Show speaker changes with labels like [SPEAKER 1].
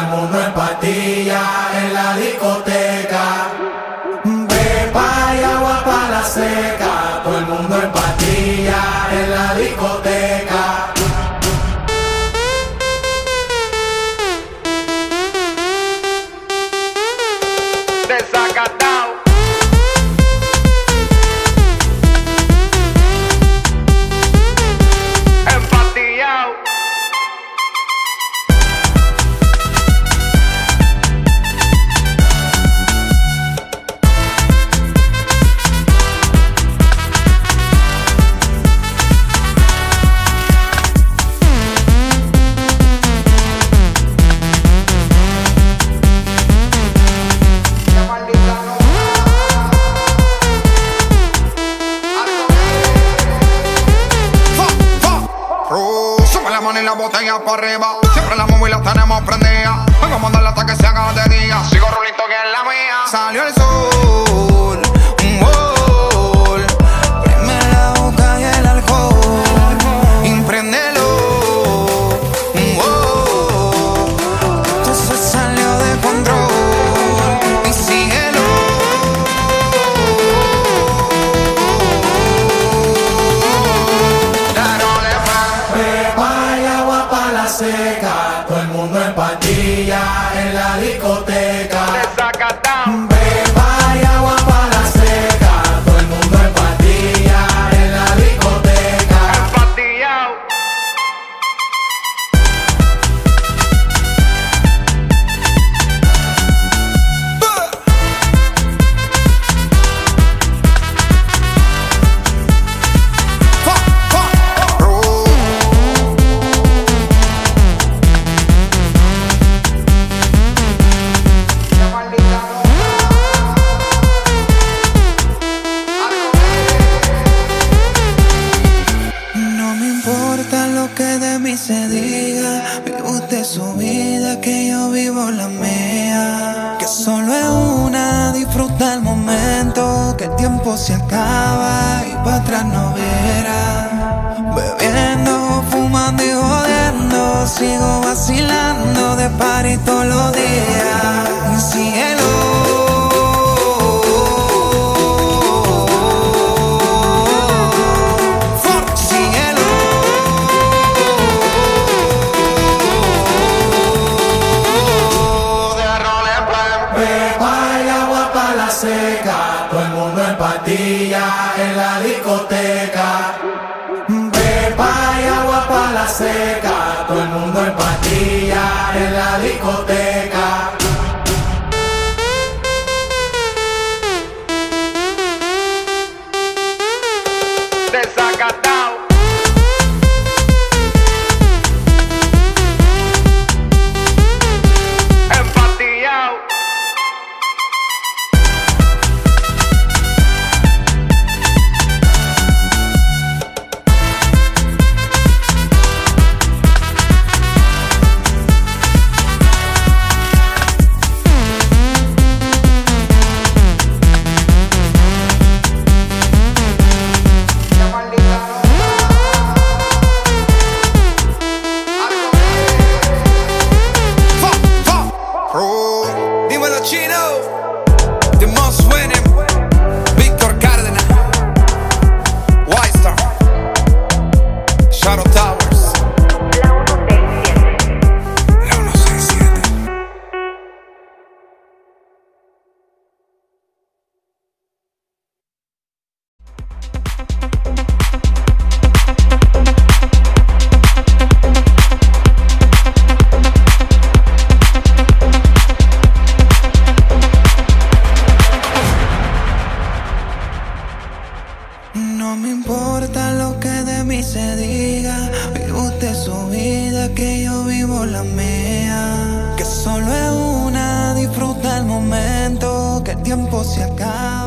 [SPEAKER 1] Todo el mundo en patilla en la discoteca. Pepa y agua para la seca, todo el mundo en patilla en la discoteca.
[SPEAKER 2] la botella para arriba. Siempre la móvil la tenemos prendida. Vamos a mandarla hasta que se haga de día. Sigo rulito que es la mía.
[SPEAKER 1] Salió el sol. todo el mundo en pandilla en la discoteca. se diga. Vive usted su vida, que yo vivo la mía. Que solo es una, disfruta el momento. Que el tiempo se acaba y para atrás no verá. Bebiendo, fumando y jodiendo. Sigo vacilando de par y todos los días. discoteca. Beba y agua para la seca. Todo el mundo en pastilla en la discoteca. ni se diga. Vive usted su vida, que yo vivo la mía. Que solo es una, disfruta el momento, que el tiempo se acaba.